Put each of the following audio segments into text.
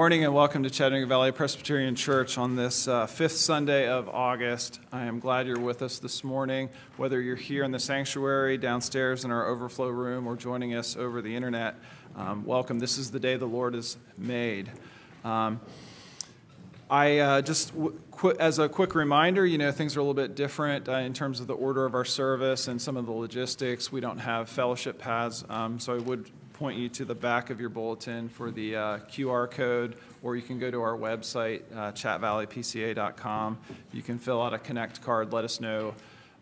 Morning and welcome to Chattanooga Valley Presbyterian Church on this uh, fifth Sunday of August. I am glad you're with us this morning, whether you're here in the sanctuary, downstairs in our overflow room, or joining us over the internet. Um, welcome. This is the day the Lord has made. Um, I uh, just, as a quick reminder, you know, things are a little bit different uh, in terms of the order of our service and some of the logistics. We don't have fellowship paths, um, so I would point you to the back of your bulletin for the uh, QR code, or you can go to our website, uh, chattvalleypca.com. You can fill out a Connect card, let us know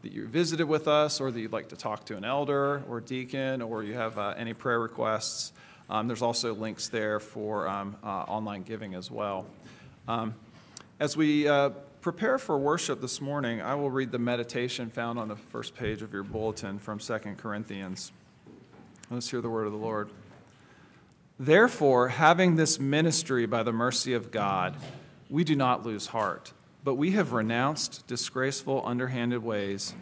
that you visited with us, or that you'd like to talk to an elder or deacon, or you have uh, any prayer requests. Um, there's also links there for um, uh, online giving as well. Um, as we uh, prepare for worship this morning, I will read the meditation found on the first page of your bulletin from 2 Corinthians. Let's hear the word of the Lord. Therefore, having this ministry by the mercy of God, we do not lose heart, but we have renounced disgraceful, underhanded ways.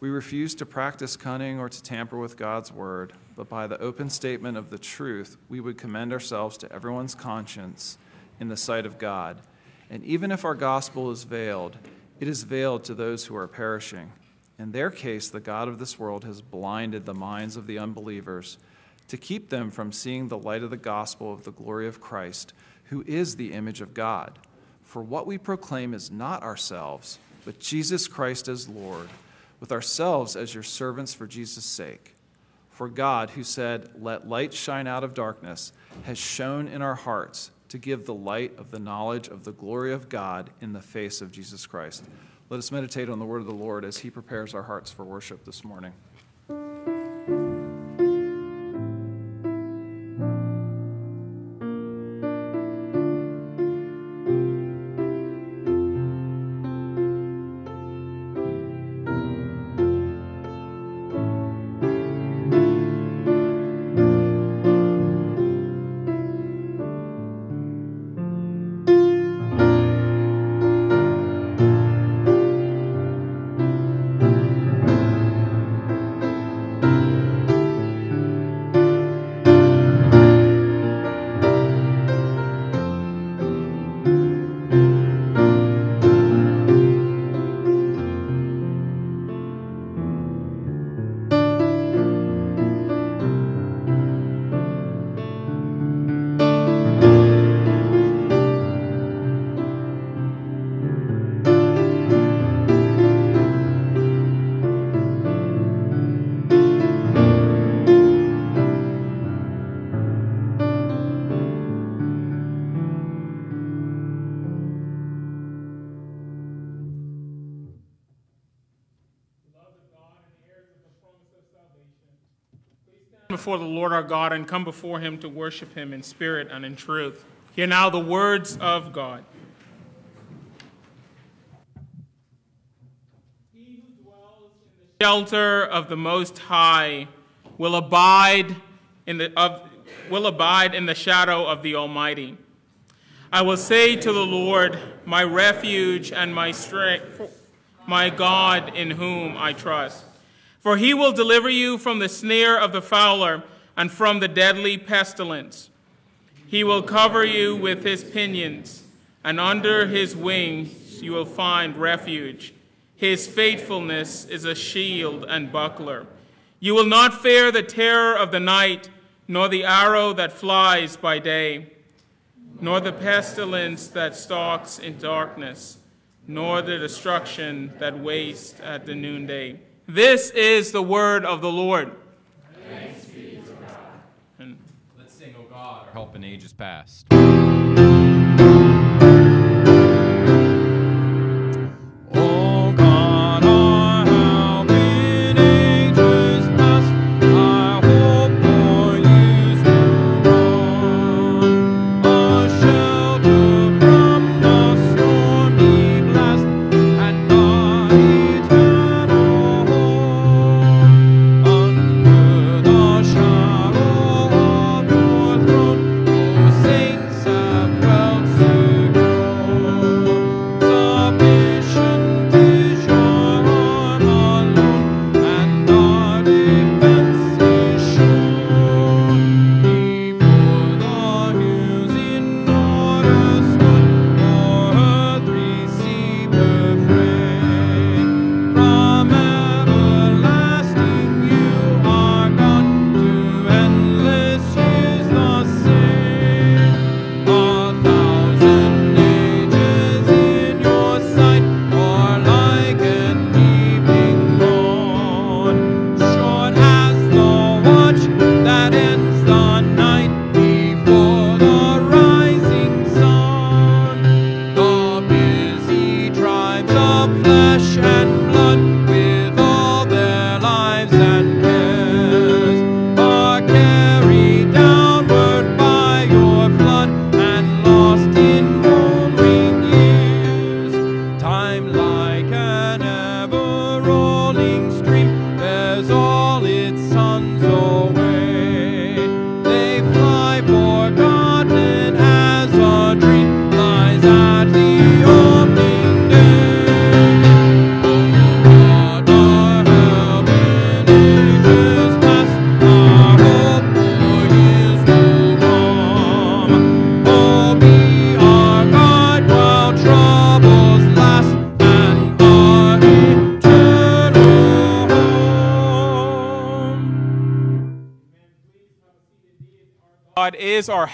We refuse to practice cunning or to tamper with God's word, but by the open statement of the truth, we would commend ourselves to everyone's conscience in the sight of God. And even if our gospel is veiled, it is veiled to those who are perishing in their case, the God of this world has blinded the minds of the unbelievers to keep them from seeing the light of the gospel of the glory of Christ, who is the image of God. For what we proclaim is not ourselves, but Jesus Christ as Lord, with ourselves as your servants for Jesus' sake. For God, who said, Let light shine out of darkness, has shone in our hearts to give the light of the knowledge of the glory of God in the face of Jesus Christ. Let us meditate on the word of the Lord as he prepares our hearts for worship this morning. Before the Lord our God and come before him to worship him in spirit and in truth. Hear now the words of God. He who dwells in the shelter of the Most High will abide in the, of, will abide in the shadow of the Almighty. I will say to the Lord, my refuge and my strength, my God in whom I trust. For he will deliver you from the snare of the fowler and from the deadly pestilence. He will cover you with his pinions, and under his wings you will find refuge. His faithfulness is a shield and buckler. You will not fear the terror of the night, nor the arrow that flies by day, nor the pestilence that stalks in darkness, nor the destruction that wastes at the noonday. This is the word of the Lord. Thanks be to God. And Let's sing, O God, our help in ages past.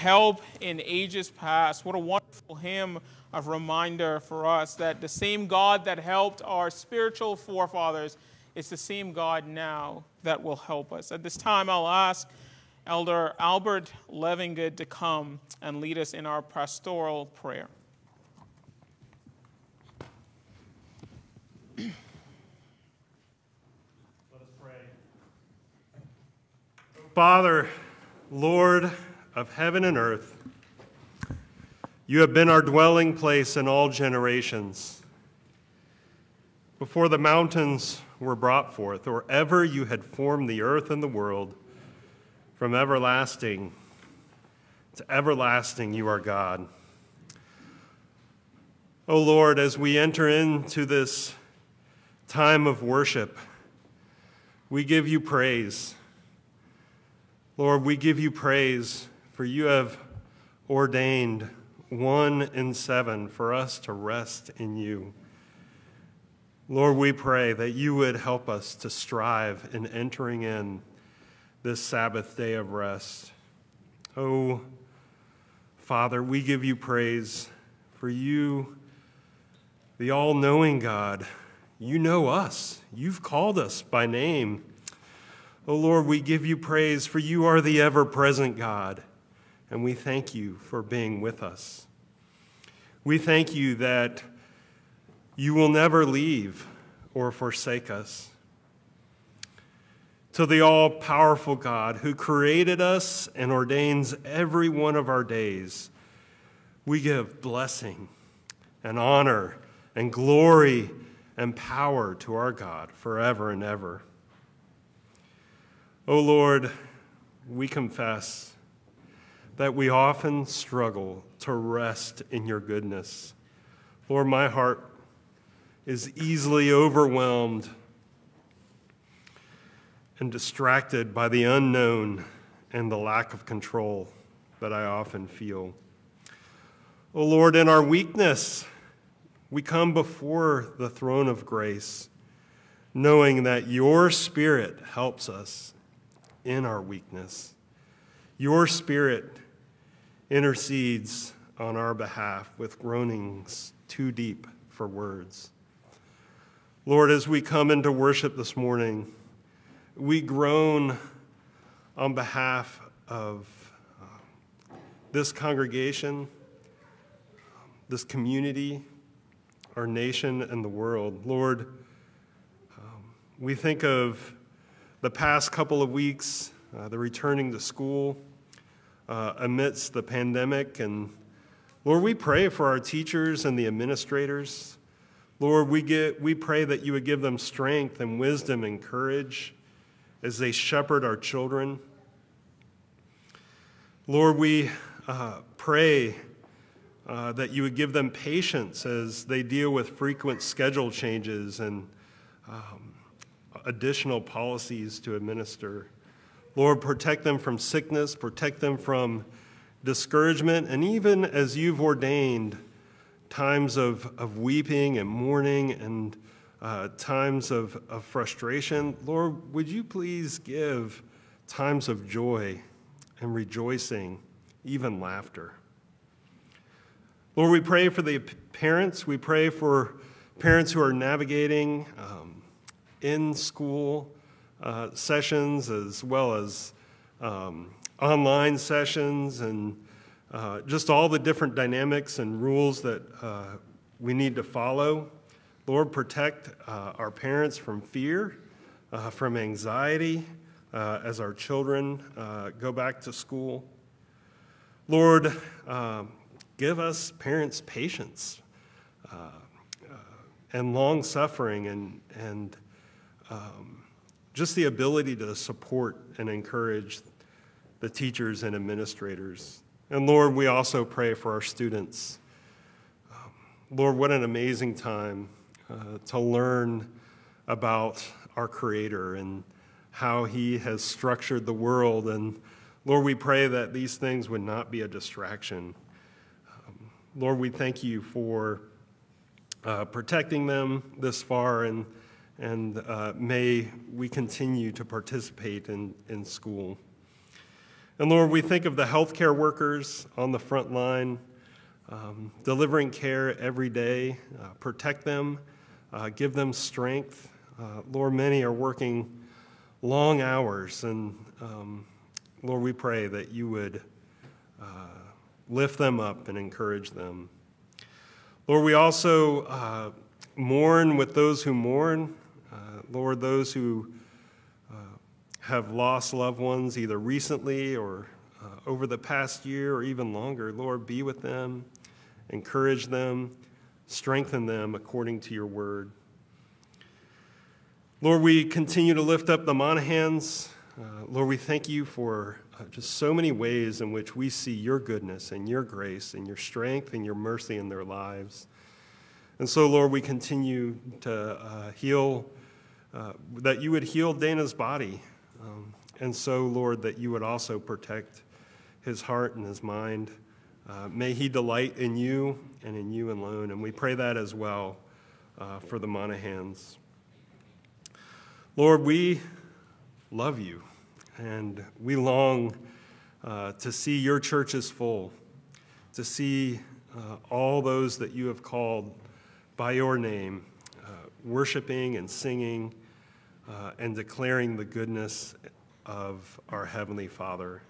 Help in ages past. What a wonderful hymn of reminder for us that the same God that helped our spiritual forefathers is the same God now that will help us. At this time, I'll ask Elder Albert Levingood to come and lead us in our pastoral prayer. Father, Lord of heaven and earth, you have been our dwelling place in all generations. Before the mountains were brought forth, or ever you had formed the earth and the world, from everlasting to everlasting, you are God. O oh Lord, as we enter into this time of worship, we give you praise. Lord, we give you praise for you have ordained one in seven for us to rest in you. Lord, we pray that you would help us to strive in entering in this Sabbath day of rest. Oh, Father, we give you praise for you, the all knowing God. You know us, you've called us by name. Oh Lord, we give you praise for you are the ever present God, and we thank you for being with us. We thank you that you will never leave or forsake us. To the all powerful God who created us and ordains every one of our days, we give blessing and honor and glory and power to our God forever and ever. O oh Lord, we confess that we often struggle to rest in your goodness. Lord, my heart is easily overwhelmed and distracted by the unknown and the lack of control that I often feel. O oh Lord, in our weakness, we come before the throne of grace, knowing that your Spirit helps us in our weakness. Your Spirit intercedes on our behalf with groanings too deep for words. Lord, as we come into worship this morning, we groan on behalf of uh, this congregation, this community, our nation, and the world. Lord, um, we think of the past couple of weeks, uh, the returning to school uh, amidst the pandemic. And Lord, we pray for our teachers and the administrators. Lord, we, get, we pray that you would give them strength and wisdom and courage as they shepherd our children. Lord, we uh, pray uh, that you would give them patience as they deal with frequent schedule changes and um, additional policies to administer. Lord, protect them from sickness, protect them from discouragement, and even as you've ordained, times of, of weeping and mourning and uh, times of, of frustration. Lord, would you please give times of joy and rejoicing, even laughter? Lord, we pray for the parents. We pray for parents who are navigating um, in school uh, sessions as well as um, online sessions and uh, just all the different dynamics and rules that uh, we need to follow. Lord, protect uh, our parents from fear, uh, from anxiety as our children go back to school. Lord, um, give us parents patience and long suffering and, and um, just the ability to support and encourage the teachers and administrators. And Lord, we also pray for our students. Um, Lord, what an amazing time uh, to learn about our Creator and how He has structured the world. And Lord, we pray that these things would not be a distraction. Um, Lord, we thank you for uh, protecting them this far and and uh, may we continue to participate in, in school. And Lord, we think of the healthcare workers on the front line, um, delivering care every day. Uh, protect them, uh, give them strength. Uh, Lord, many are working long hours, and um, Lord, we pray that you would uh, lift them up and encourage them. Lord, we also uh, mourn with those who mourn. Uh, Lord, those who have lost loved ones either recently or uh, over the past year or even longer, Lord, be with them, encourage them, strengthen them according to your word. Lord, we continue to lift up the Monahans. Uh, Lord, we thank you for uh, just so many ways in which we see your goodness and your grace and your strength and your mercy in their lives. And so, Lord, we continue to uh, heal, uh, that you would heal Dana's body. Um, and so, Lord, that you would also protect his heart and his mind. Uh, may he delight in you and in you alone. And we pray that as well uh, for the Monahans. Lord, we love you and we long uh, to see your churches full, to see uh, all those that you have called by your name, worshiping and singing uh, and declaring the goodness of our Heavenly Father.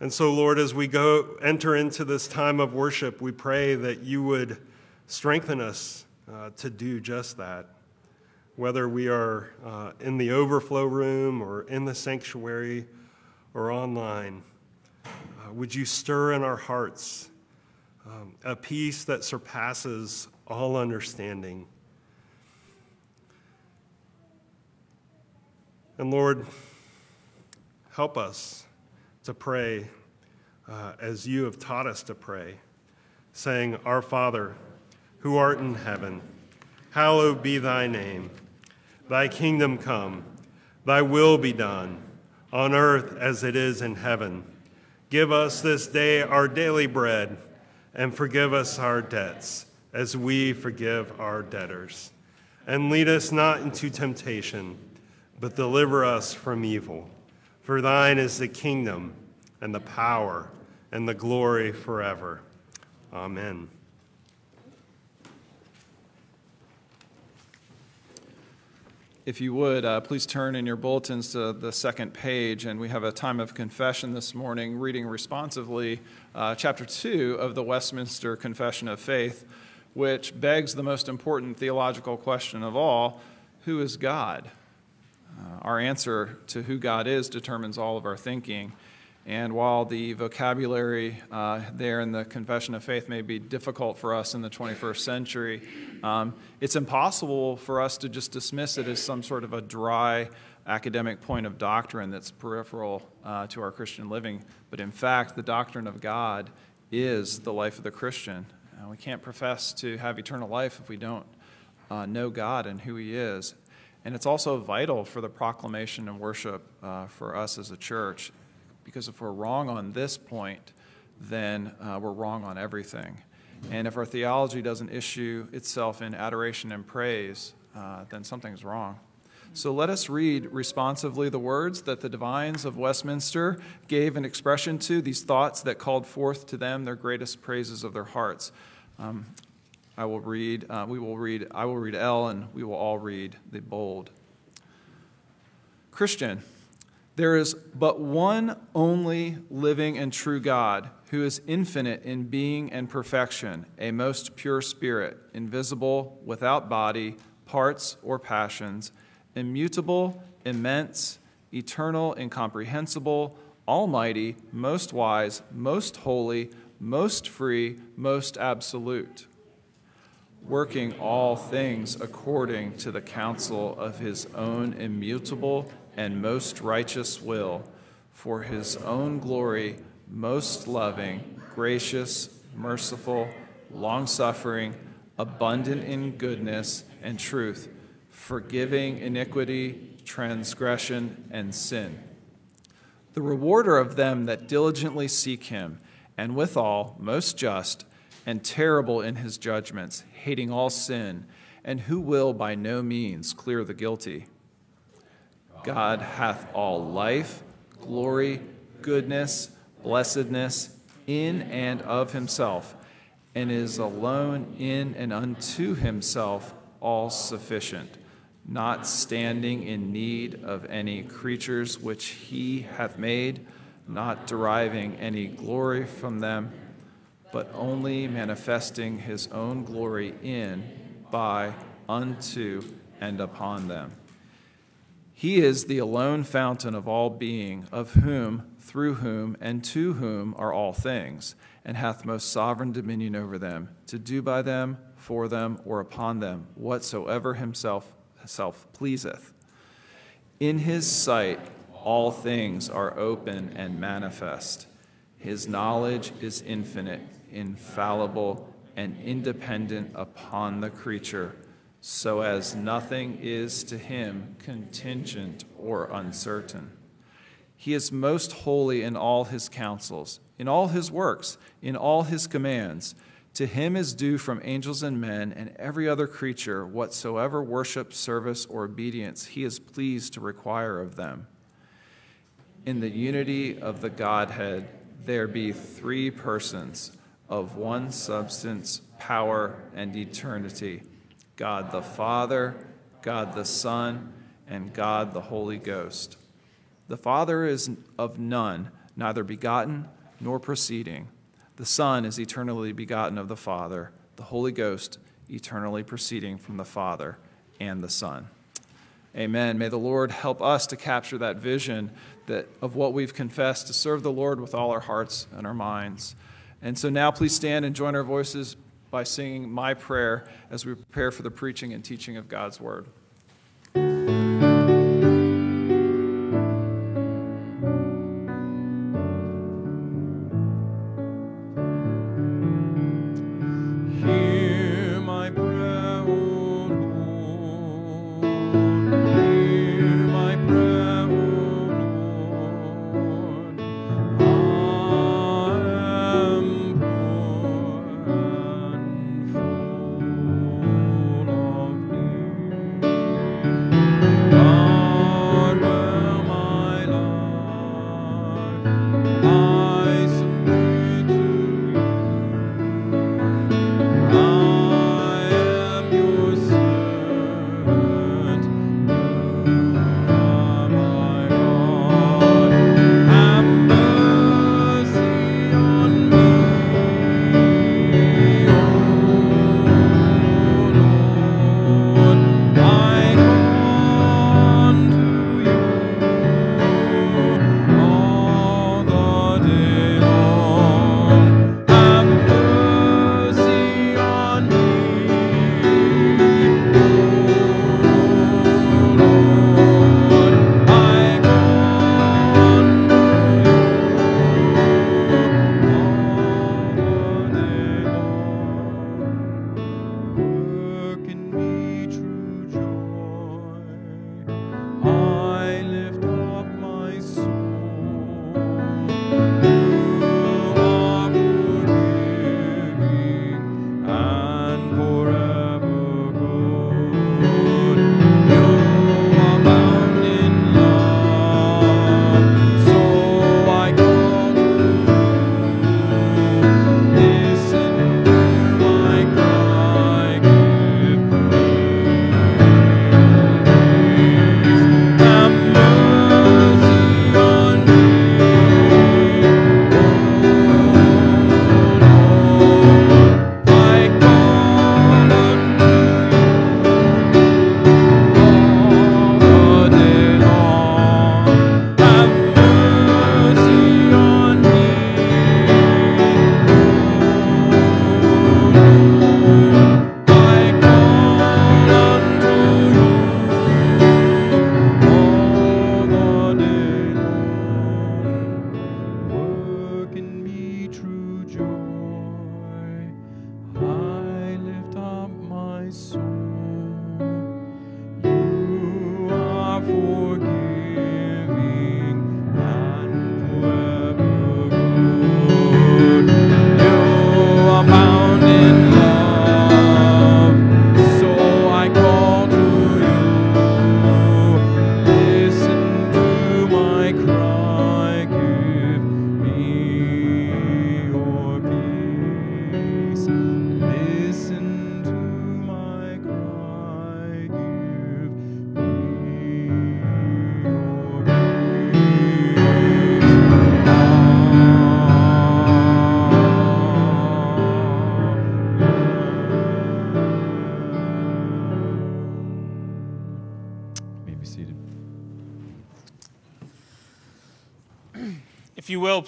And so, Lord, as we go enter into this time of worship, we pray that you would strengthen us uh, to do just that. Whether we are uh, in the overflow room or in the sanctuary or online, uh, would you stir in our hearts um, a peace that surpasses all understanding? And Lord, help us to pray uh, as you have taught us to pray, saying, Our Father, who art in heaven, hallowed be thy name. Thy kingdom come, thy will be done, on earth as it is in heaven. Give us this day our daily bread, and forgive us our debts, as we forgive our debtors. And lead us not into temptation but deliver us from evil. For thine is the kingdom and the power and the glory forever. Amen. If you would, uh, please turn in your bulletins to the second page, and we have a time of confession this morning, reading responsively uh, chapter 2 of the Westminster Confession of Faith, which begs the most important theological question of all who is God? Uh, our answer to who God is determines all of our thinking. And while the vocabulary uh, there in the Confession of Faith may be difficult for us in the 21st century, um, it's impossible for us to just dismiss it as some sort of a dry academic point of doctrine that's peripheral uh, to our Christian living. But in fact, the doctrine of God is the life of the Christian. Uh, we can't profess to have eternal life if we don't uh, know God and who He is. And it's also vital for the proclamation and worship uh, for us as a church, because if we're wrong on this point, then uh, we're wrong on everything. And if our theology doesn't issue itself in adoration and praise, uh, then something's wrong. So let us read responsively the words that the divines of Westminster gave an expression to, these thoughts that called forth to them their greatest praises of their hearts. Um, I will read, uh, we will read, I will read L, and we will all read the bold. Christian, there is but one only living and true God who is infinite in being and perfection, a most pure spirit, invisible, without body, parts, or passions, immutable, immense, eternal, incomprehensible, almighty, most wise, most holy, most free, most absolute working all things according to the counsel of his own immutable and most righteous will, for his own glory, most loving, gracious, merciful, long suffering, abundant in goodness and truth, forgiving iniquity, transgression, and sin. The rewarder of them that diligently seek him, and withal most just and terrible in his judgments, hating all sin, and who will by no means clear the guilty. God hath all life, glory, goodness, blessedness in and of himself, and is alone in and unto himself all sufficient, not standing in need of any creatures which he hath made, not deriving any glory from them, but only manifesting his own glory in, by, unto, and upon them. He is the alone fountain of all being, of whom, through whom, and to whom are all things, and hath most sovereign dominion over them, to do by them, for them, or upon them, whatsoever himself self pleaseth. In his sight all things are open and manifest. His knowledge is infinite, infallible, and independent upon the creature so as nothing is to him contingent or uncertain. He is most holy in all his counsels, in all his works, in all his commands. To him is due from angels and men and every other creature whatsoever worship, service, or obedience he is pleased to require of them. In the unity of the Godhead, there be three persons of one substance, power, and eternity God the Father, God the Son, and God the Holy Ghost. The Father is of none, neither begotten nor proceeding. The Son is eternally begotten of the Father, the Holy Ghost eternally proceeding from the Father and the Son. Amen. May the Lord help us to capture that vision that of what we've confessed to serve the Lord with all our hearts and our minds. And so now please stand and join our voices by singing my prayer as we prepare for the preaching and teaching of God's Word.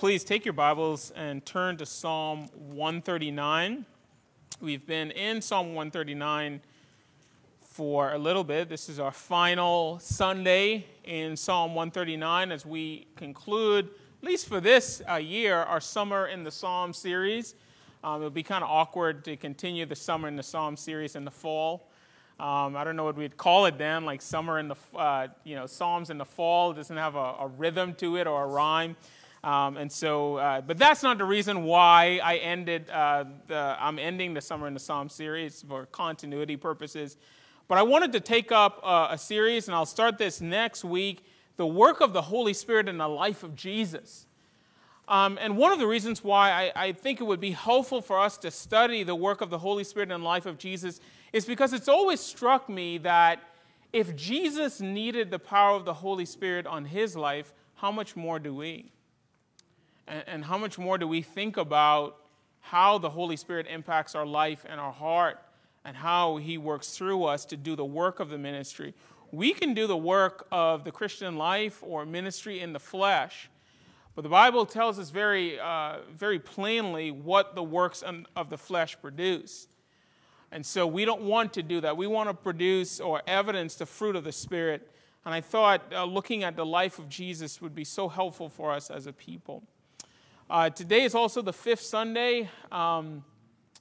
Please take your Bibles and turn to Psalm 139. We've been in Psalm 139 for a little bit. This is our final Sunday in Psalm 139 as we conclude, at least for this uh, year, our Summer in the Psalm series. Um, it'll be kind of awkward to continue the Summer in the Psalm series in the fall. Um, I don't know what we'd call it then, like summer in the, uh, you know, Psalms in the fall. It doesn't have a, a rhythm to it or a rhyme. Um, and so, uh, but that's not the reason why I ended, uh, the, I'm ending the Summer in the Psalm series for continuity purposes. But I wanted to take up uh, a series, and I'll start this next week the work of the Holy Spirit in the life of Jesus. Um, and one of the reasons why I, I, think it would be helpful for us to study the work of the Holy Spirit in the life of Jesus is because it's always struck me that if Jesus needed the power of the Holy Spirit on his life, how much more do we? And, and how much more do we think about how the Holy Spirit impacts our life and our heart and how He works through us to do the work of the ministry? We can do the work of the Christian life or ministry in the flesh, but the Bible tells us very, uh, very plainly what the works of the flesh produce. And so we don't want to do that. We want to produce or evidence the fruit of the Spirit. And I thought uh, looking at the life of Jesus would be so helpful for us as a people. Uh, today is also the fifth Sunday. Um,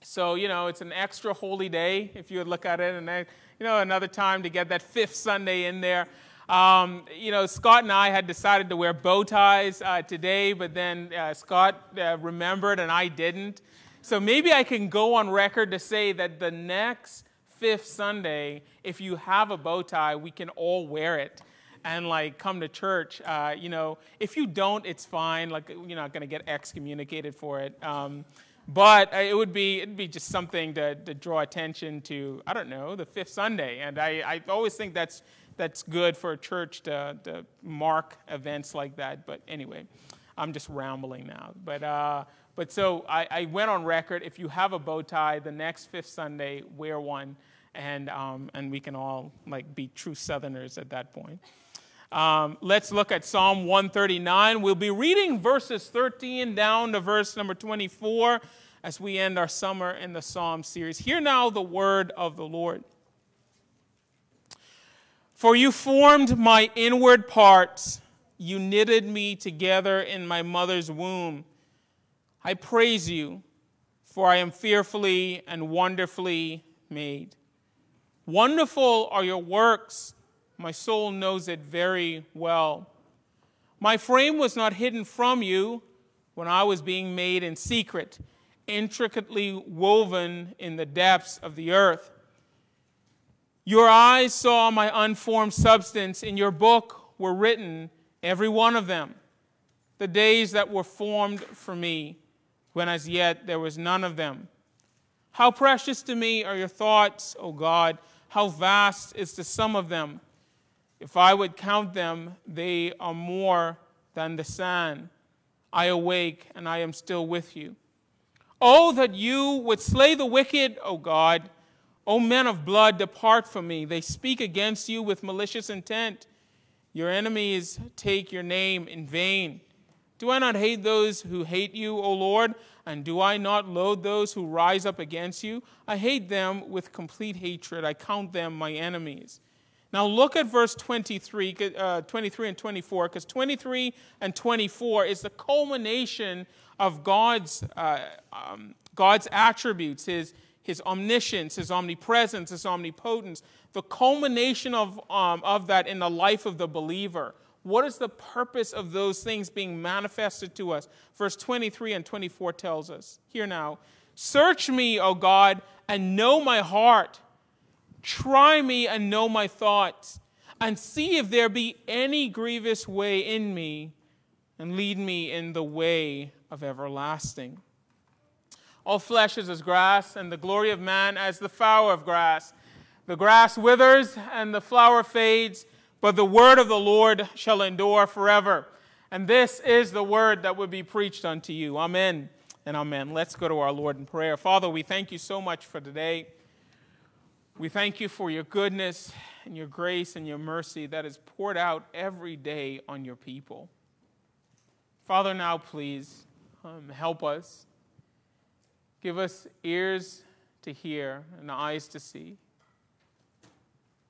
so, you know, it's an extra holy day if you would look at it. And then, you know, another time to get that fifth Sunday in there. Um, you know, Scott and I had decided to wear bow ties uh, today, but then uh, Scott uh, remembered and I didn't. So maybe I can go on record to say that the next fifth Sunday, if you have a bow tie, we can all wear it and like come to church. Uh, you know, if you don't, it's fine. Like you're not going to get excommunicated for it. Um, but uh, it would be it'd be just something to, to draw attention to. I don't know the fifth Sunday, and I, I always think that's that's good for a church to, to mark events like that. But anyway, I'm just rambling now. But uh, but so I, I went on record. If you have a bow tie, the next fifth Sunday, wear one and, um, and we can all like be true Southerners at that point. Um, let's look at Psalm 139. We'll be reading verses 13 down to verse number 24 as we end our summer in the Psalm series. Hear now the word of the Lord. For you formed my inward parts, you knitted me together in my mother's womb. I praise you, for I am fearfully and wonderfully made. Wonderful are your works my soul knows it very well. My frame was not hidden from you when I was being made in secret, intricately woven in the depths of the earth. Your eyes saw my unformed substance. In your book were written, every one of them, the days that were formed for me, when as yet there was none of them. How precious to me are your thoughts, O God! How vast is the sum of them! If I would count them, they are more than the sand. I awake and I am still with you. Oh, that you would slay the wicked, O God. O men of blood, depart from me. They speak against you with malicious intent. Your enemies take your name in vain. Do I not hate those who hate you, O Lord? And do I not loathe those who rise up against you? I hate them with complete hatred. I count them my enemies. Now look at verse 23, uh, 23 and 24, because 23 and 24 is the culmination of God's, uh, um, God's attributes, his, his omniscience, his omnipresence, his omnipotence, the culmination of, um, of that in the life of the believer. What is the purpose of those things being manifested to us? Verse 23 and 24 tells us. Here now, search me, O God, and know my heart Try me and know my thoughts, and see if there be any grievous way in me, and lead me in the way of everlasting. All flesh is as grass, and the glory of man as the flower of grass. The grass withers and the flower fades, but the word of the Lord shall endure forever. And this is the word that would be preached unto you. Amen and amen. Let's go to our Lord in prayer. Father, we thank you so much for today. We thank you for your goodness and your grace and your mercy that is poured out every day on your people. Father, now please um, help us. Give us ears to hear and eyes to see.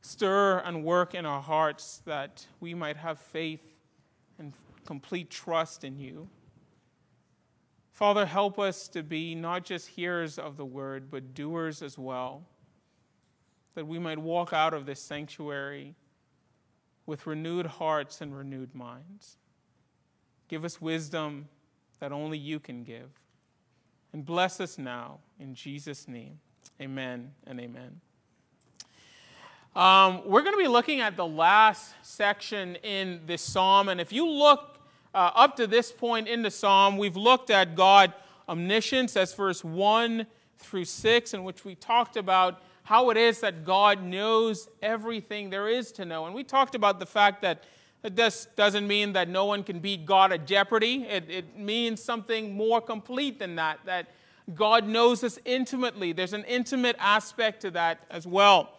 Stir and work in our hearts that we might have faith and complete trust in you. Father, help us to be not just hearers of the word, but doers as well, that we might walk out of this sanctuary with renewed hearts and renewed minds. Give us wisdom that only you can give. And bless us now in Jesus' name. Amen and amen. Um, we're going to be looking at the last section in this psalm. And if you look uh, up to this point in the psalm, we've looked at God omniscience, that's verse 1 through 6, in which we talked about how it is that God knows everything there is to know. And we talked about the fact that this doesn't mean that no one can beat God at jeopardy. It, it means something more complete than that, that God knows us intimately. There's an intimate aspect to that as well.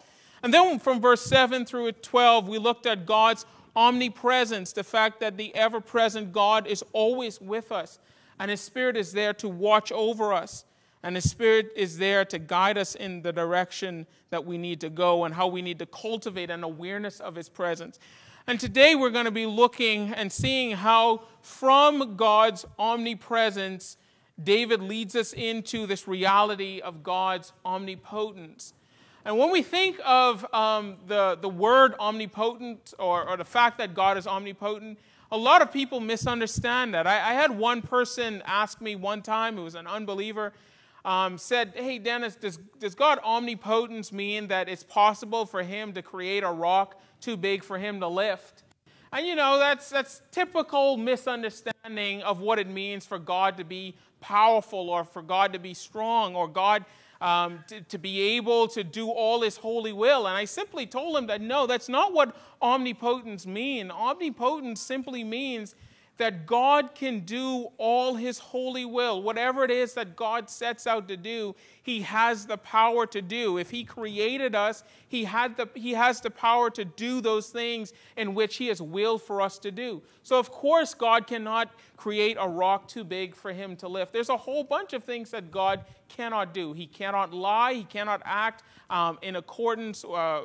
And then from verse 7 through 12, we looked at God's omnipresence, the fact that the ever present God is always with us, and His Spirit is there to watch over us, and His Spirit is there to guide us in the direction that we need to go and how we need to cultivate an awareness of His presence. And today we're going to be looking and seeing how, from God's omnipresence, David leads us into this reality of God's omnipotence. And when we think of um, the, the word omnipotent or, or the fact that God is omnipotent, a lot of people misunderstand that. I, I had one person ask me one time, who was an unbeliever, um, said, Hey, Dennis, does, does God omnipotence mean that it's possible for him to create a rock too big for him to lift? And you know, that's, that's typical misunderstanding of what it means for God to be powerful or for God to be strong or God um, to, to be able to do all his holy will. And I simply told him that no, that's not what omnipotence means. Omnipotence simply means that God can do all his holy will. Whatever it is that God sets out to do, he has the power to do. If he created us, he, had the, he has the power to do those things in which he has willed for us to do. So, of course, God cannot create a rock too big for him to lift. There's a whole bunch of things that God cannot do. He cannot lie, he cannot act um, in accordance, uh,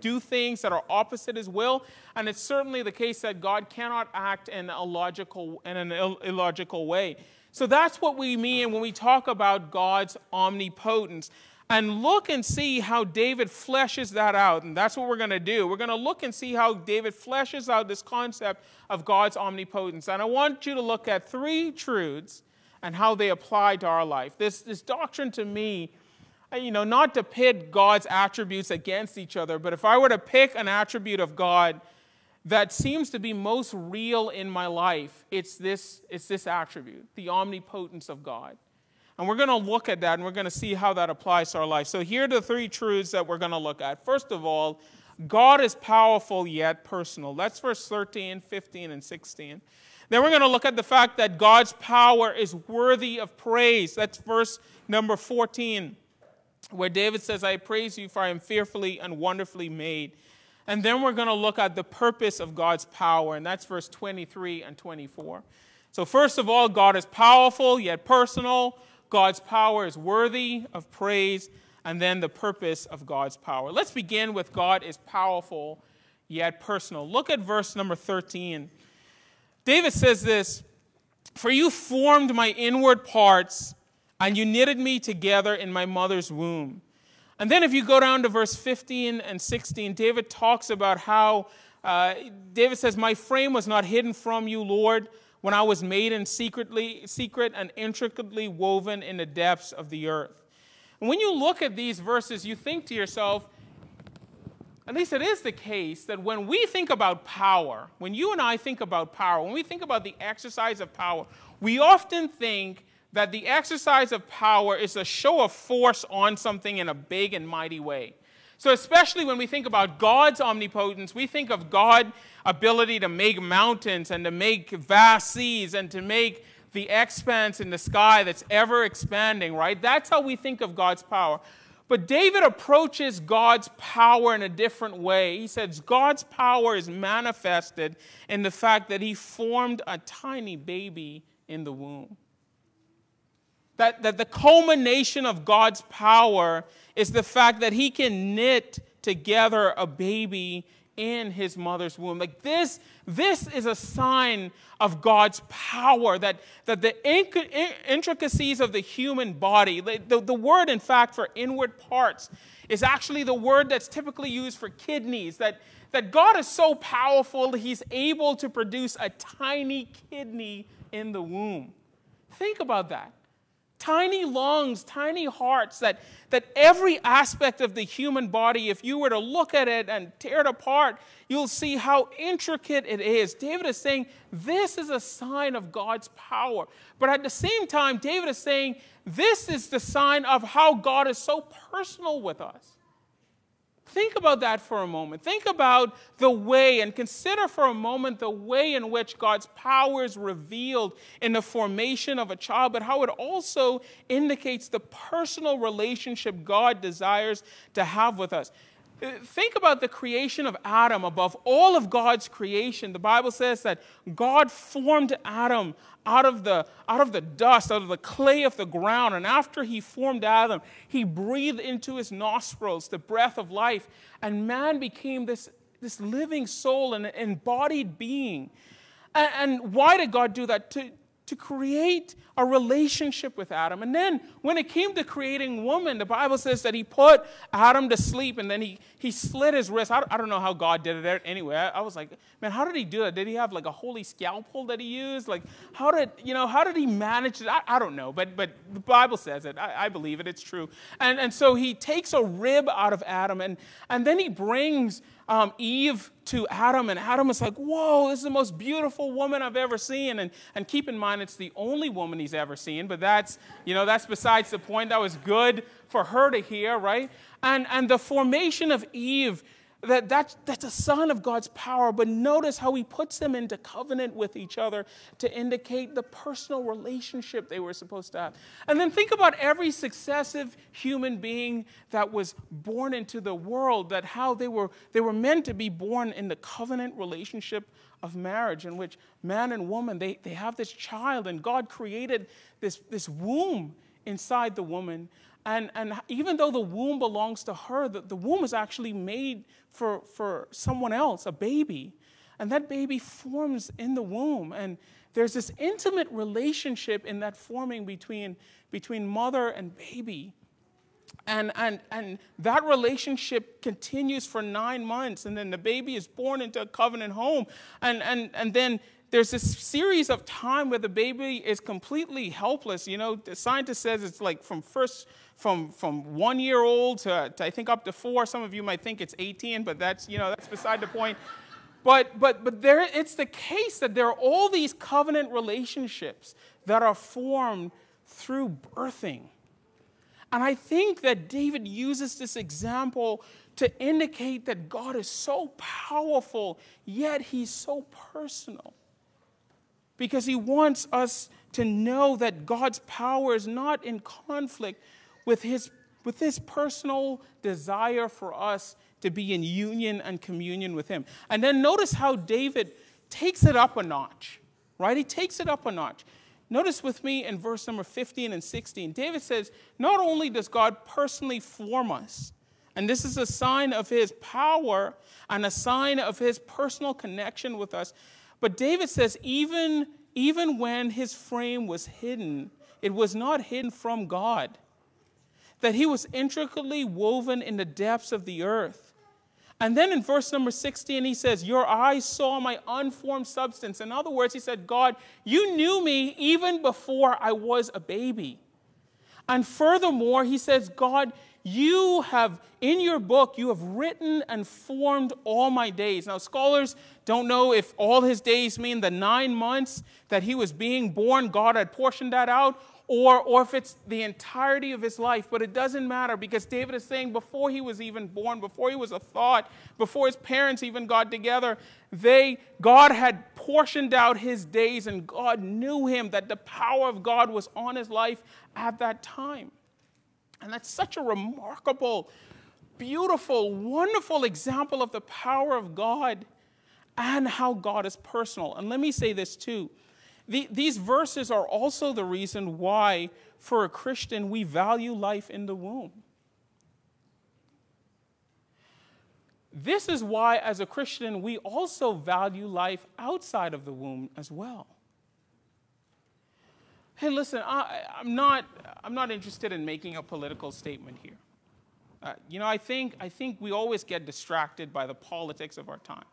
do things that are opposite his will. And it's certainly the case that God cannot act in, a logical, in an illogical way. So that's what we mean when we talk about God's omnipotence. And look and see how David fleshes that out. And that's what we're going to do. We're going to look and see how David fleshes out this concept of God's omnipotence. And I want you to look at three truths and how they apply to our life. This, this doctrine to me, uh, you know, not to pit God's attributes against each other, but if I were to pick an attribute of God that seems to be most real in my life, it's this, it's this attribute, the omnipotence of God. And we're going to look at that and we're going to see how that applies to our life. So here are the three truths that we're going to look at. First of all, God is powerful yet personal. That's verse 13, 15, and 16. Then we're going to look at the fact that God's power is worthy of praise. That's verse number 14, where David says, I praise you, for I am fearfully and wonderfully made. And then we're going to look at the purpose of God's power, and that's verse 23 and 24. So, first of all, God is powerful yet personal. God's power is worthy of praise. And then the purpose of God's power. Let's begin with God is powerful yet personal. Look at verse number 13. David says this For you formed my inward parts, and you knitted me together in my mother's womb. And then if you go down to verse 15 and 16, David talks about how uh, David says, My frame was not hidden from you, Lord, when I was made in secretly, secret and intricately woven in the depths of the earth. And when you look at these verses, you think to yourself, at least it is the case that when we think about power, when you and I think about power, when we think about the exercise of power, we often think that the exercise of power is a show of force on something in a big and mighty way. So, especially when we think about God's omnipotence, we think of God's ability to make mountains and to make vast seas and to make the expanse in the sky that's ever expanding, right? That's how we think of God's power. But David approaches God's power in a different way. He says God's power is manifested in the fact that he formed a tiny baby in the womb. That, that the culmination of God's power is the fact that he can knit together a baby in his mother's womb. Like this, this is a sign of God's power, that, that the intricacies of the human body, the, the word, in fact, for inward parts, is actually the word that's typically used for kidneys, that, that God is so powerful, he's able to produce a tiny kidney in the womb. Think about that tiny lungs, tiny hearts, that, that every aspect of the human body, if you were to look at it and tear it apart, you'll see how intricate it is. David is saying this is a sign of God's power. But at the same time, David is saying this is the sign of how God is so personal with us. Think about that for a moment. Think about the way and consider for a moment the way in which God's power is revealed in the formation of a child, but how it also indicates the personal relationship God desires to have with us. Think about the creation of Adam above all of God's creation. The Bible says that God formed Adam out of the, out of the dust, out of the clay of the ground. And after he formed Adam, he breathed into his nostrils the breath of life. And man became this, this living soul and embodied being. And, and why did God do that? To, to create a relationship with Adam. And then when it came to creating woman, the Bible says that he put Adam to sleep and then he, he slit his wrist. I, I don't know how God did it anyway. I, I, was like, man, how did he do it? Did he have like a holy scalpel that he used? Like, how did, you know, how did he manage it? I, I don't know, but, but the Bible says it. I, I believe it. It's true. And, and so he takes a rib out of Adam and, and then he brings um, Eve to Adam, and Adam is like, Whoa, this is the most beautiful woman I've ever seen. And, and keep in mind, it's the only woman he's ever seen, but that's, you know, that's besides the point. That was good for her to hear, right? And, and the formation of Eve that, that that's a sign of God's power, but notice how he puts them into covenant with each other to indicate the personal relationship they were supposed to have. And then think about every successive human being that was born into the world, that how they were, they were meant to be born in the covenant relationship of marriage, in which man and woman, they, they have this child, and God created this, this womb inside the woman. And, and even though the womb belongs to her, the, the womb is actually made for, for someone else, a baby. And that baby forms in the womb. And there's this intimate relationship in that forming between, between mother and baby. And, and, and that relationship continues for nine months, and then the baby is born into a covenant home. And, and, and then there's this series of time where the baby is completely helpless. You know, the scientist says it's like from first from, from one year old to, to, I think up to four. Some of you might think it's 18, but that's, you know, that's beside the point. But, but, but there, it's the case that there are all these covenant relationships that are formed through birthing. And I think that David uses this example to indicate that God is so powerful, yet he's so personal. Because he wants us to know that God's power is not in conflict with his, with his personal desire for us to be in union and communion with him. And then notice how David takes it up a notch, right? He takes it up a notch. Notice with me in verse number 15 and 16, David says, Not only does God personally form us, and this is a sign of his power and a sign of his personal connection with us, but David says, even, even when his frame was hidden, it was not hidden from God that he was intricately woven in the depths of the earth. And then in verse number 16, he says, Your eyes saw my unformed substance. In other words, he said, God, you knew me even before I was a baby. And furthermore, he says, God, you have, in your book, you have written and formed all my days. Now, scholars don't know if all his days mean the nine months that he was being born, God had portioned that out, or, or if it's the entirety of his life, but it doesn't matter because David is saying before he was even born, before he was a thought, before his parents even got together, they, God had portioned out his days and God knew him that the power of God was on his life at that time. And that's such a remarkable, beautiful, wonderful example of the power of God and how God is personal. And let me say this too. The, these verses are also the reason why, for a Christian, we value life in the womb. This is why, as a Christian, we also value life outside of the womb as well. Hey, listen, I, am not, I'm not interested in making a political statement here. Uh, you know, I think, I think we always get distracted by the politics of our time.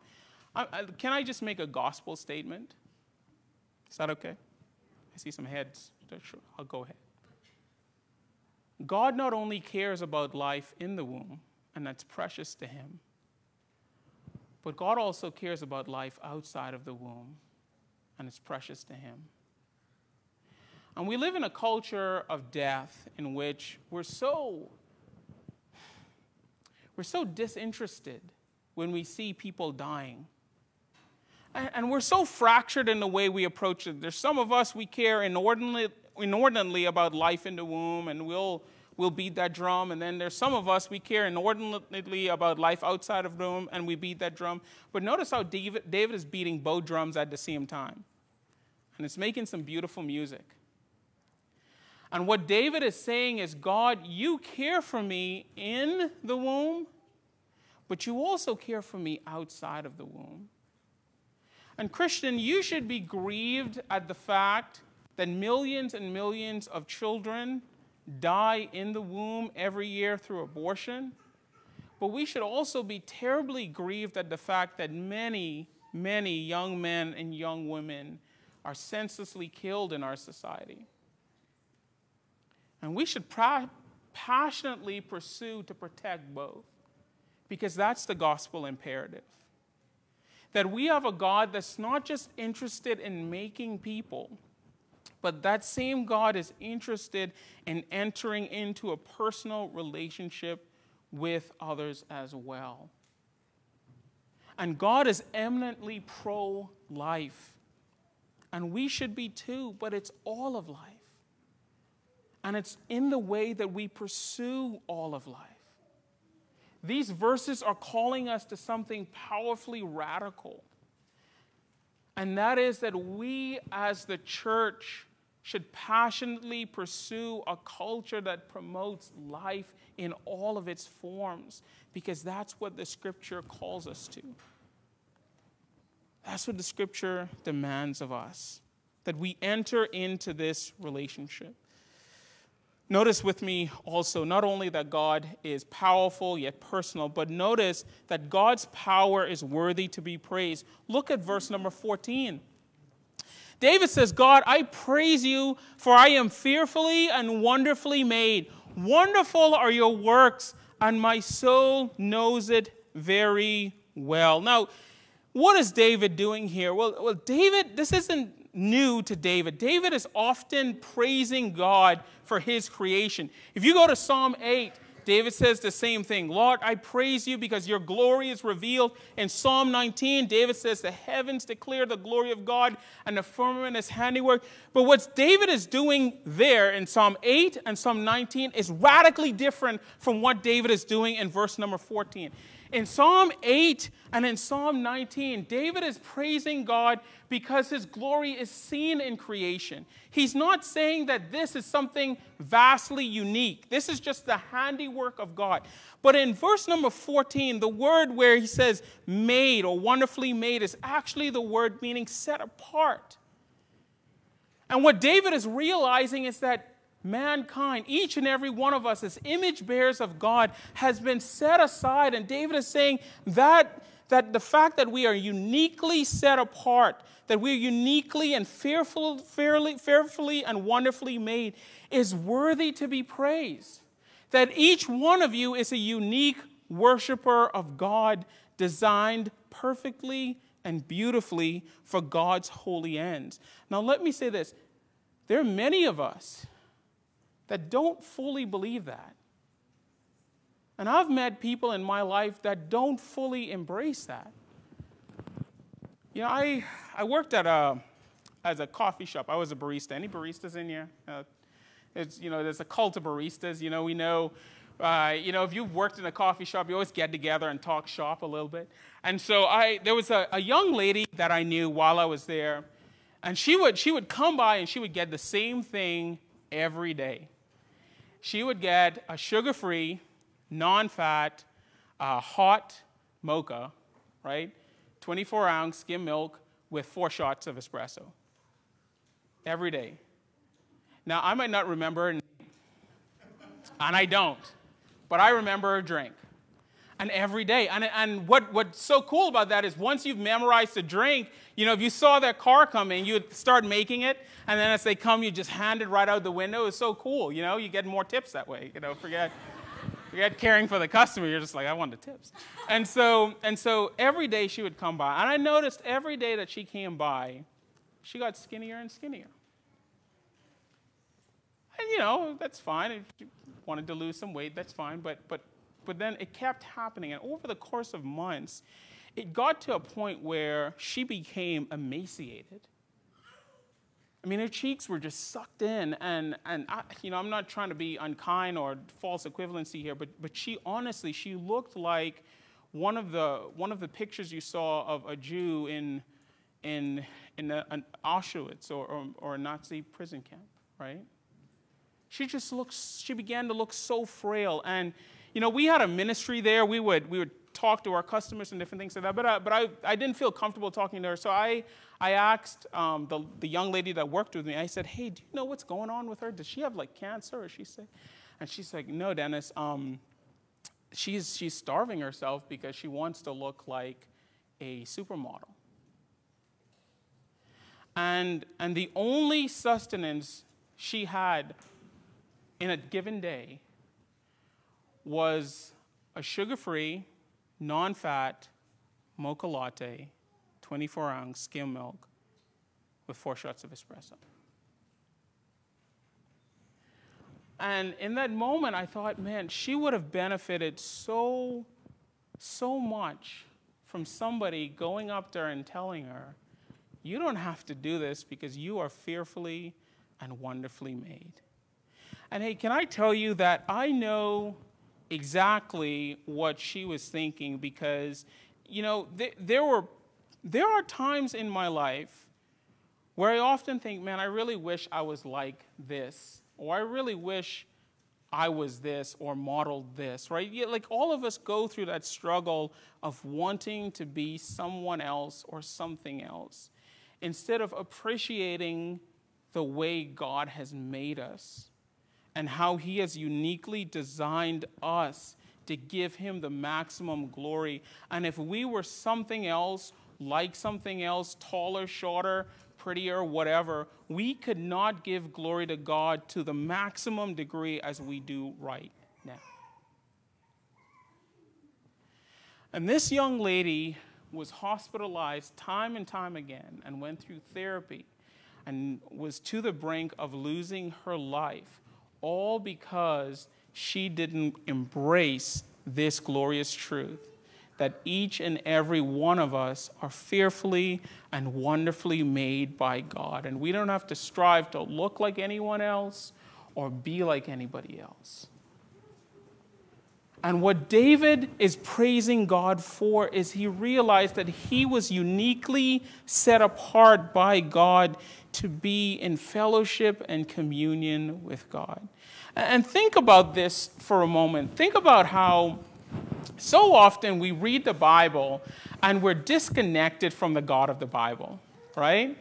I, I, can I just make a gospel statement? Is that okay? I see some heads. I'll go ahead. God not only cares about life in the womb, and that's precious to Him, but God also cares about life outside of the womb, and it's precious to Him. And we live in a culture of death in which we're so we're so disinterested when we see people dying. And, we're so fractured in the way we approach it. There's some of us we care inordinately, inordinately about life in the womb and we'll we'll beat that drum. And then there's some of us, we care inordinately about life outside of the womb, and we beat that drum. But notice how David, David is beating both drums at the same time. And it's making some beautiful music. And what David is saying is, God, you care for me in the womb, but you also care for me outside of the womb. And, Christian, you should be grieved at the fact that millions and millions of children die in the womb every year through abortion. But we should also be terribly grieved at the fact that many, many young men and young women are senselessly killed in our society. And we should passionately pursue to protect both because that's the gospel imperative. That we have a God that's not just interested in making people but that same God is interested in entering into a personal relationship with others as well. And God is eminently pro life. And we should be too, but it's all of life. And it's in the way that we pursue all of life. These verses are calling us to something powerfully radical. And that is that we as the church should passionately pursue a culture that promotes life in all of its forms because that's what the scripture calls us to. That's what the scripture demands of us that we enter into this relationship. Notice with me also not only that God is powerful yet personal, but notice that God's power is worthy to be praised. Look at verse number 14. David says, God, I praise you, for I am fearfully and wonderfully made. Wonderful are your works, and my soul knows it very well. Now, what is David doing here? Well, well, David, this isn't new to David. David is often praising God for his creation. If you go to Psalm 8, David says the same thing Lord, I praise you because your glory is revealed. In Psalm 19, David says, The heavens declare the glory of God and the firmament is handiwork. But what David is doing there in Psalm 8 and Psalm 19 is radically different from what David is doing in verse number 14. In Psalm 8 and in Psalm 19, David is praising God because his glory is seen in creation. He's not saying that this is something vastly unique. This is just the handiwork of God. But in verse number 14, the word where he says made or wonderfully made is actually the word meaning set apart. And what David is realizing is that mankind, each and every one of us, as image bearers of God, has been set aside. And David is saying that, that the fact that we are uniquely set apart, that we're uniquely and fearful, fairly, fearfully and wonderfully made, is worthy to be praised. That each one of you is a unique worshiper of God, designed perfectly and beautifully for God's holy ends. Now, let me say this there are many of us that don't fully believe that. And I've met people in my life that don't fully embrace that. You know, I, I worked at a, as a coffee shop. I was a barista. Any baristas in here? Uh, It's, you know, there's a cult of baristas. You know, we know, uh, you know, if you've worked in a coffee shop, you always get together and talk shop a little bit. And so I, there was a, a young lady that I knew while I was there, and she would, she would come by and she would get the same thing every day. She would get a sugar-free, non-fat, uh, hot mocha, right? 24 ounce skim milk with four shots of espresso every day. Now, I might not remember, and I don't, but I remember a drink. And every day. And, and what, what's so cool about that is once you've memorized the drink, you know, if you saw that car coming, you'd start making it. And then as they come, you just hand it right out the window. It's so cool. You know, you get more tips that way. You know, forget, forget caring for the customer. You're just like, I want the tips. And so, and so every day she would come by. And I noticed every day that she came by, she got skinnier and skinnier. And you know, that's fine. If you wanted to lose some weight, that's fine. But, but, but then it kept happening. And over the course of months, it got to a point where she became emaciated. I mean, her cheeks were just sucked in, and, and I, you know, I'm not trying to be unkind or false equivalency here, but, but she honestly, she looked like one of the, one of the pictures you saw of a Jew in, in, in a, an Auschwitz or, or, or a Nazi prison camp, right? She just looks, she began to look so frail. And, you know, we had a ministry there. We would, we would talk to our customers and different things like that. But, I, but I, I didn't feel comfortable talking to her. So I, I asked um, the, the young lady that worked with me, I said, hey, do you know what's going on with her? Does she have like cancer? Or she said, and she's like, no, Dennis, um, she's, she's starving herself because she wants to look like a supermodel. And, and the only sustenance she had in a given day was a sugar free, non fat mocha latte, 24 ounce skim milk with four shots of espresso. And in that moment, I thought, man, she would have benefited so, so much from somebody going up there and telling her, you don't have to do this because you are fearfully and wonderfully made. And hey, can I tell you that I know exactly what she was thinking because, you know, th- there were there are times in my life where I often think, man, I really wish I was like this, or I really wish I was this or modeled this, right? Yeah, like all of us go through that struggle of wanting to be someone else or something else instead of appreciating the way God has made us and how He has uniquely designed us to give Him the maximum glory. And if we were something else, like something else, taller, shorter, prettier, whatever, we could not give glory to God to the maximum degree as we do right now. And this young lady was hospitalized time and time again and went through therapy and was to the brink of losing her life all because she didn't embrace this glorious truth that each and every one of us are fearfully and wonderfully made by God. And we don't have to strive to look like anyone else or be like anybody else. And what David is praising God for is he realized that he was uniquely set apart by God to be in fellowship and communion with God. And think about this for a moment. Think about how so often we read the Bible and we're disconnected from the God of the Bible, right?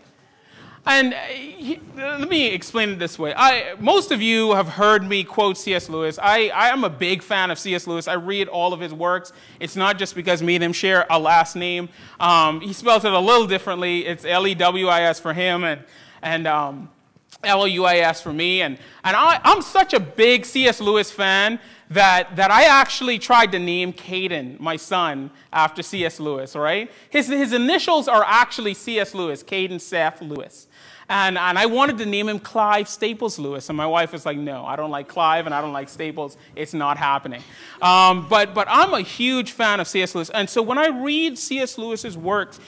And he, let me explain it this way. I, most of you have heard me quote C.S. Lewis. I, I am a big fan of C.S. Lewis. I read all of his works. It's not just because me and him share a last name. Um, he spells it a little differently. It's L-E-W-I-S for him and, and um, L-O-U-I-S for me. And, and I, I'm such a big C.S. Lewis fan that, that I actually tried to name Caden, my son, after C.S. Lewis, right? His, his initials are actually C.S. Lewis, Caden Seth Louis. And, and I wanted to name him Clive Staples Lewis. And my wife was like, no, I don't like Clive and I don't like Staples. It's not happening. Um, but, but I'm a huge fan of C.S. Lewis. And so when I read C.S. Lewis's works,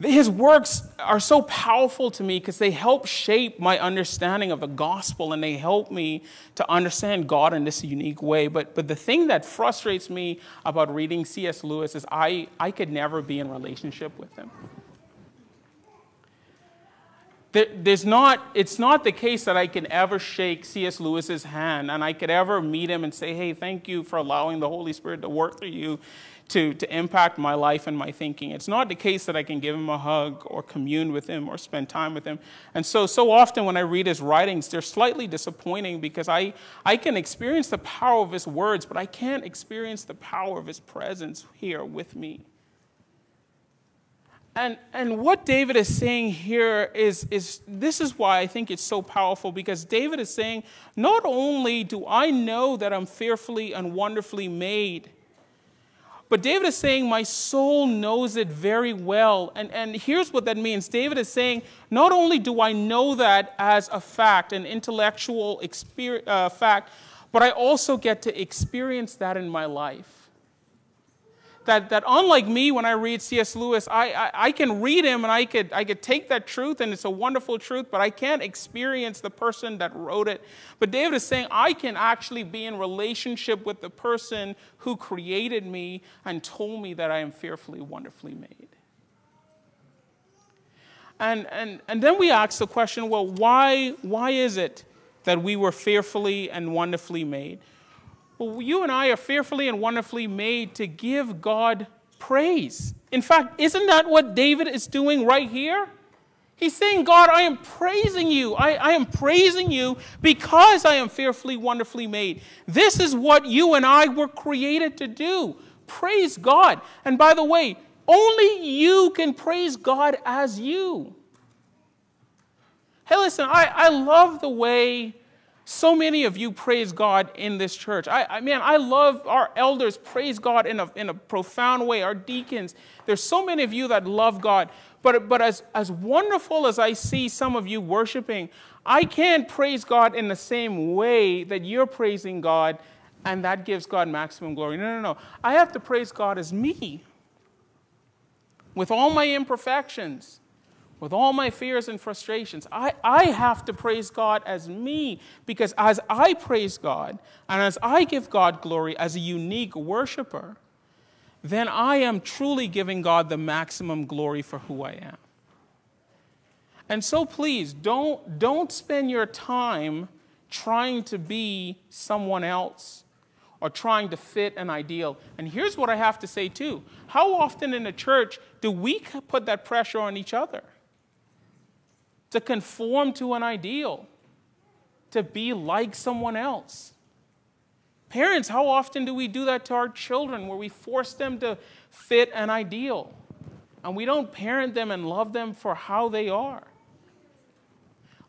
his works are so powerful to me because they help shape my understanding of the gospel and they help me to understand God in this unique way. But, but the thing that frustrates me about reading C.S. Lewis is I, I could never be in relationship with him. There, there's not, it's not the case that I can ever shake C.S. Lewis's hand and I could ever meet him and say, hey, thank you for allowing the Holy Spirit to work through you to, to impact my life and my thinking. It's not the case that I can give him a hug or commune with him or spend time with him. And so, so often when I read his writings, they're slightly disappointing because I, I can experience the power of his words, but I can't experience the power of his presence here with me. And, and what David is saying here is, is this is why I think it's so powerful because David is saying, not only do I know that I'm fearfully and wonderfully made, but David is saying, My soul knows it very well. And, and here's what that means David is saying, Not only do I know that as a fact, an intellectual uh, fact, but I also get to experience that in my life that, that unlike me, when I read C.S. Lewis, I, I, I, can read him and I could, I could take that truth and it's a wonderful truth, but I can't experience the person that wrote it. But David is saying I can actually be in relationship with the person who created me and told me that I am fearfully, wonderfully made. And, and, and then we ask the question well, why, why is it that we were fearfully and wonderfully made? Well, you and I are fearfully and wonderfully made to give God praise. In fact, isn't that what David is doing right here? He's saying, God, I am praising you. I, I, am praising you because I am fearfully, wonderfully made. This is what you and I were created to do. Praise God. And by the way, only you can praise God as you. Hey, listen, I, I love the way so many of you praise God in this church. I, I mean, I love our elders praise God in a, in a profound way. Our deacons, there's so many of you that love God. But, but as, as wonderful as I see some of you worshiping, I can't praise God in the same way that you're praising God, and that gives God maximum glory. No, no, no. I have to praise God as me, with all my imperfections with all my fears and frustrations, I, I have to praise God as me because as I praise God and as I give God glory as a unique worshiper, then I am truly giving God the maximum glory for who I am. And so please don't, don't spend your time trying to be someone else or trying to fit an ideal. And here's what I have to say too. How often in a church do we put that pressure on each other? To conform to an ideal, to be like someone else. Parents, how often do we do that to our children where we force them to fit an ideal and we don't parent them and love them for how they are?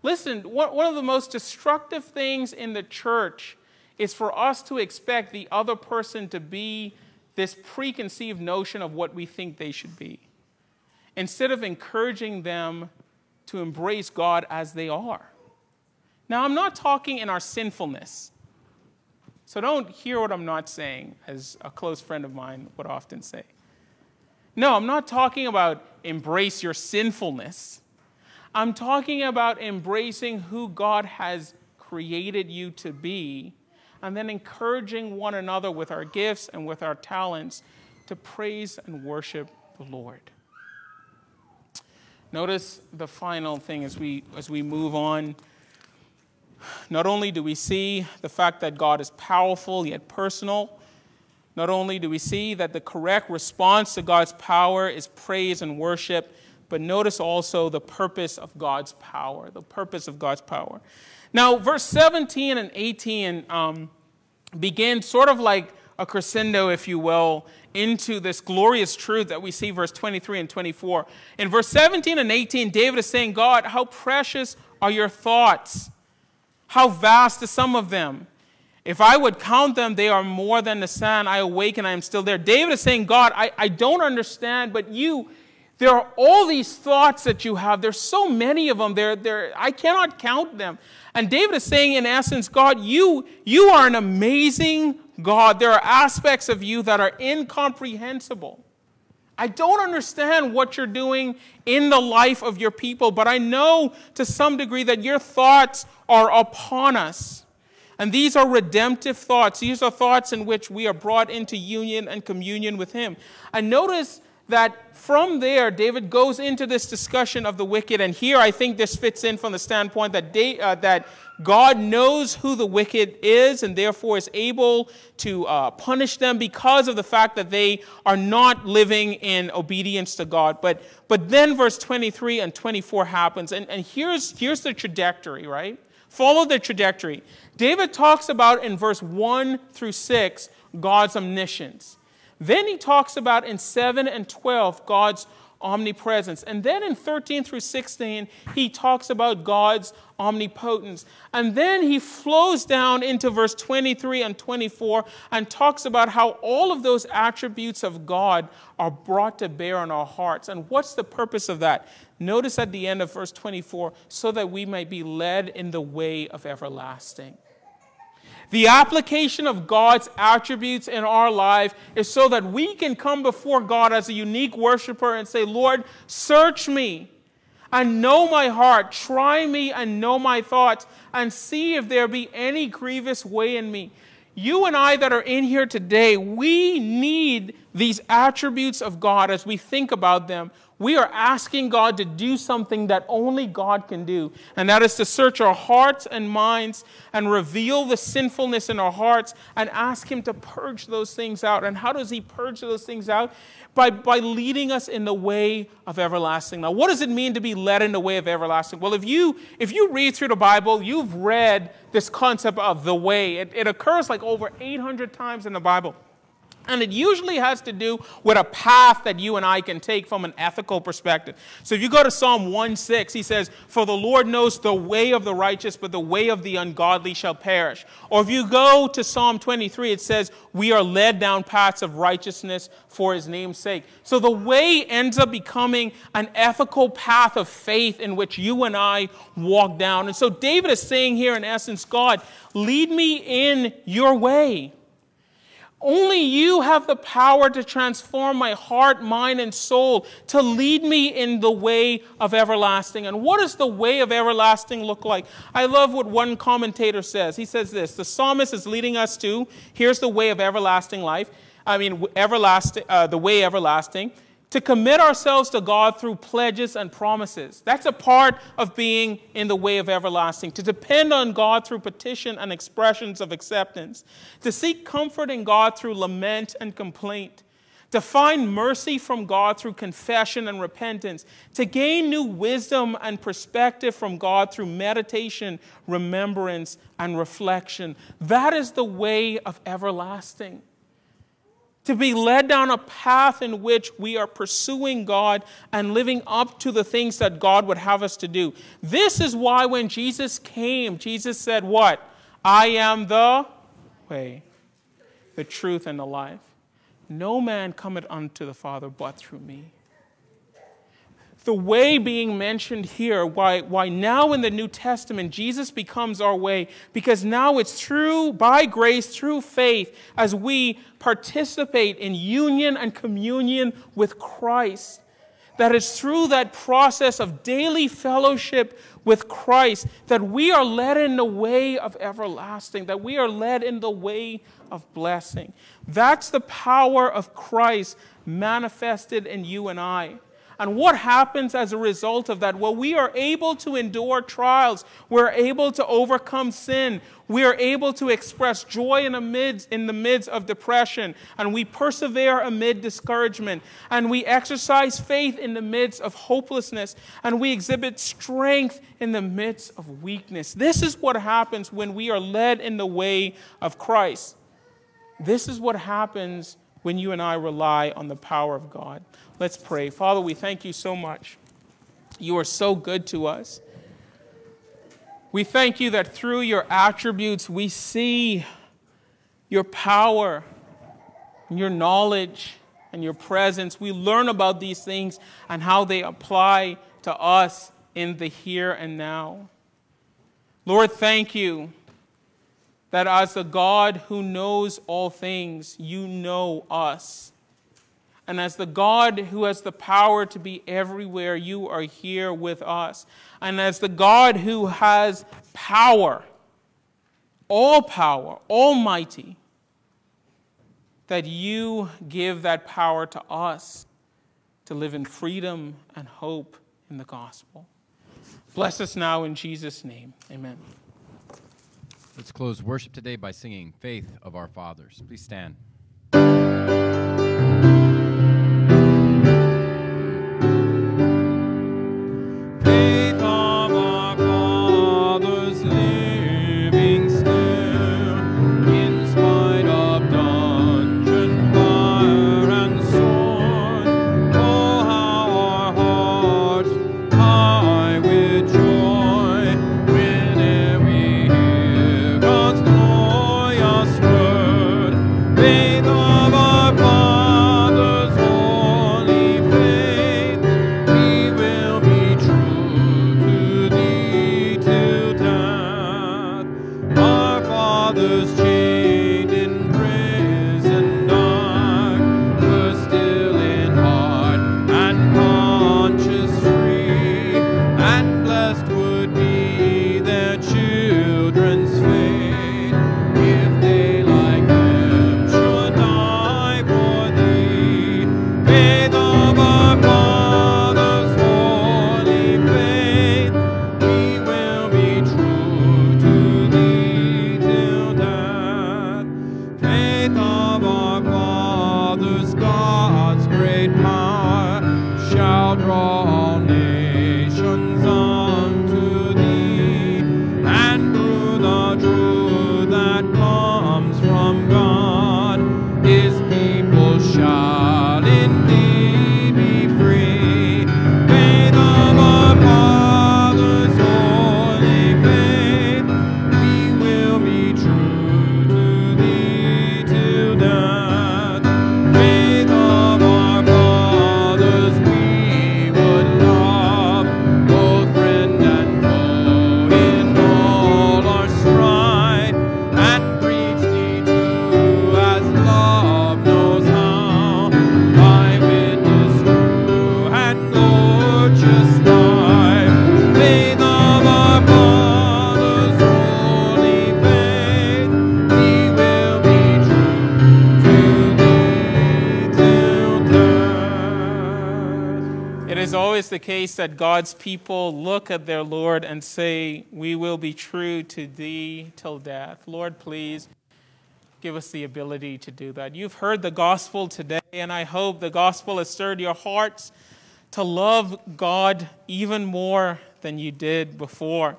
Listen, one of the most destructive things in the church is for us to expect the other person to be this preconceived notion of what we think they should be. Instead of encouraging them to embrace God as they are. Now, I'm not talking in our sinfulness. So don't hear what I'm not saying, as a close friend of mine would often say. No, I'm not talking about embrace your sinfulness. I'm talking about embracing who God has created you to be and then encouraging one another with our gifts and with our talents to praise and worship the Lord. Notice the final thing as we, as we move on. Not only do we see the fact that God is powerful yet personal, not only do we see that the correct response to God's power is praise and worship, but notice also the purpose of God's power. The purpose of God's power. Now, verse 17 and 18 um, begin sort of like a crescendo, if you will, into this glorious truth that we see verse 23 and 24. In verse 17 and 18, David is saying, God, how precious are your thoughts? How vast is some of them? If I would count them, they are more than the sand. I awaken, I am still there. David is saying, God, I, I don't understand, but you, there are all these thoughts that you have. There's so many of them. They're, they're, I cannot count them. And David is saying, in essence, God, you, you are an amazing God. There are aspects of you that are incomprehensible. I don't understand what you're doing in the life of your people, but I know to some degree that your thoughts are upon us. And these are redemptive thoughts. These are thoughts in which we are brought into union and communion with Him. And notice that from there, David goes into this discussion of the wicked. And here I think this fits in from the standpoint that, they, uh, that God knows who the wicked is and therefore is able to uh, punish them because of the fact that they are not living in obedience to God. But, but then verse 23 and 24 happens. And, and here's, here's the trajectory, right? Follow the trajectory. David talks about in verse 1 through 6 God's omniscience. Then he talks about in 7 and 12 God's omnipresence. And then in 13 through 16, he talks about God's omnipotence. And then he flows down into verse 23 and 24 and talks about how all of those attributes of God are brought to bear on our hearts. And what's the purpose of that? Notice at the end of verse 24, so that we may be led in the way of everlasting. The application of God's attributes in our life is so that we can come before God as a unique worshiper and say, Lord, search me and know my heart. Try me and know my thoughts and see if there be any grievous way in me. You and I that are in here today, we need these attributes of God as we think about them we are asking God to do something that only God can do, and that is to search our hearts and minds and reveal the sinfulness in our hearts and ask Him to purge those things out. And how does He purge those things out? By, by leading us in the way of everlasting. Now, what does it mean to be led in the way of everlasting? Well, if you, if you read through the Bible, you've read this concept of the way. It, it occurs like over 800 times in the Bible. And it usually has to do with a path that you and I can take from an ethical perspective. So if you go to Psalm 1:6, he says, For the Lord knows the way of the righteous, but the way of the ungodly shall perish. Or if you go to Psalm 23, it says, We are led down paths of righteousness for his name's sake. So the way ends up becoming an ethical path of faith in which you and I walk down. And so David is saying here, in essence, God, lead me in your way. Only you have the power to transform my heart, mind, and soul, to lead me in the way of everlasting. And what does the way of everlasting look like? I love what one commentator says. He says this The psalmist is leading us to here's the way of everlasting life. I mean, everlasting, uh, the way everlasting to commit ourselves to God through pledges and promises. That's a part of being in the way of everlasting. To depend on God through petition and expressions of acceptance. To seek comfort in God through lament and complaint. To find mercy from God through confession and repentance. To gain new wisdom and perspective from God through meditation, remembrance, and reflection. That is the way of everlasting to be led down a path in which we are pursuing God and living up to the things that God would have us to do. This is why when Jesus came, Jesus said, What? I am the way, the truth, and the life. No man cometh unto the Father but through me the way being mentioned here, why, why now in the New Testament Jesus becomes our way, because now it's through, by grace, through faith, as we participate in union and communion with Christ. That it's through that process of daily fellowship with Christ that we are led in the way of everlasting, that we are led in the way of blessing. That's the power of Christ manifested in you and I. And what happens as a result of that? Well, we are able to endure trials. We're able to overcome sin. We are able to express joy in the midst, in the midst of depression. And we persevere amid discouragement. And we exercise faith in the midst of hopelessness. And we exhibit strength in the midst of weakness. This is what happens when we are led in the way of Christ. This is what happens when you and I rely on the power of God. Let's pray. Father, we thank you so much. You are so good to us. We thank you that through your attributes we see your power, your knowledge, and your presence. We learn about these things and how they apply to us in the here and now. Lord, thank you that as the God who knows all things, you know us And as the God who has the power to be everywhere, you are here with us. And as the God who has power, all power, almighty, that you give that power to us to live in freedom and hope in the gospel. Bless us now in Jesus' name. Amen. Let's close worship today by singing Faith of Our Fathers. Please stand. The case that God's people look at their Lord and say, We will be true to thee till death. Lord, please give us the ability to do that. You've heard the gospel today, and I hope the gospel has stirred your hearts to love God even more than you did before.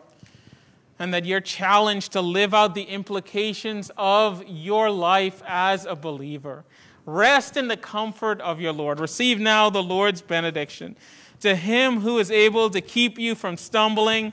And that you're challenged to live out the implications of your life as a believer. Rest in the comfort of your Lord. Receive now the Lord's benediction. To him who is able to keep you from stumbling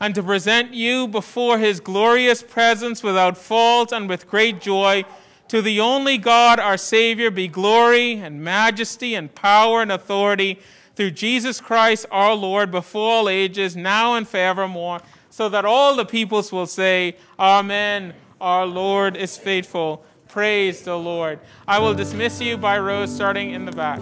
and to present you before his glorious presence without fault and with great joy, to the only God, our Savior, be glory and majesty and power and authority through Jesus Christ our Lord before all ages, now and forevermore, so that all the peoples will say, Amen. Our Lord is faithful. Praise the Lord. I will dismiss you by rows starting in the back.